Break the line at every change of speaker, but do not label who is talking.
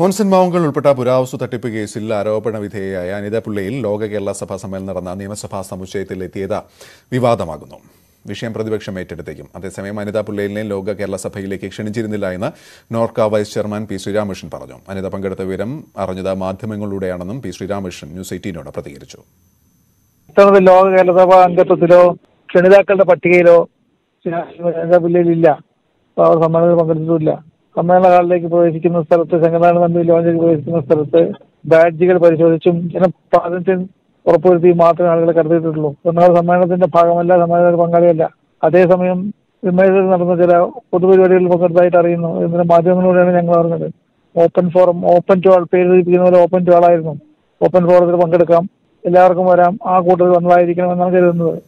മോൻസൺ മാവുങ്കൽ ഉൾപ്പെട്ട പുരാവസ്തു തട്ടിപ്പ് കേസിൽ ആരോപണ വിധേയയായ അനിത ലോക കേരള സഭാ സമ്മേളനം നടന്ന നിയമസഭാ സമുച്ചയത്തിൽ എത്തിയത് വിവാദമാകുന്നു. വിഷയം പ്രതിപക്ഷം ഏറ്റെടുത്തേക്കും. അതേസമയം അനിത പിള്ളയിലിനെ ലോക കേരള സഭയിലേക്ക് ക്ഷണിച്ചിരുന്നില്ല എന്ന് Norka vice chairman P Sreeramakrishnan പറഞ്ഞു. അനിത പങ്കെടുത്ത വിവരം അറിഞ്ഞത് മാധ്യമങ്ങളിലൂടെയാണെന്നും പി ശ്രീരാമകൃഷ്ണൻ ന്യൂസ് എയ്റ്റീനോട് പ്രതികരിച്ചു.
ലോക കേരളസഭ അംഗത്വത്തിലോ ക്ഷണിതാക്കളുടെ പട്ടികയിലോ അനിത അവർ സമ്മേളനത്തിൽ പങ്കെടുത്തിട്ടില്ല സമ്മേളന ഹാളിലേക്ക് പ്രവേശിക്കുന്ന സ്ഥലത്ത് സംഘടന തമ്മിൽ ലോഞ്ചിലേക്ക് പ്രവേശിക്കുന്ന സ്ഥലത്ത് ബാഡ്ജുകൾ പരിശോധിച്ചും ജനപ്രാതിനിധ്യം ഉറപ്പുവരുത്തിയും മാത്രമേ ആളുകളെ കടത്തിയിട്ടുള്ളൂ എന്നാൽ സമ്മേളനത്തിന്റെ ഭാഗമല്ല സമ്മേളന പങ്കാളിയല്ല. അതേസമയം വിമേശത്തിൽ നടന്ന ചില പൊതുപരിപാടികളിൽ പങ്കെടുത്തായിട്ട് അറിയുന്നു. എന്നിട്ട് മാധ്യമങ്ങളിലൂടെയാണ് ഞങ്ങൾ അറിഞ്ഞത്. Open forum open to all പേര് സൂചിപ്പിക്കുന്ന പോലെ ഓപ്പൺ ടു ആളായിരുന്നു ഓപ്പൺ ഫോറത്തിൽ പങ്കെടുക്കാം. എല്ലാവർക്കും വരാം. ആ കൂട്ടത്തിൽ വന്നതായിരിക്കണം എന്നാണ് കരുതുന്നത്.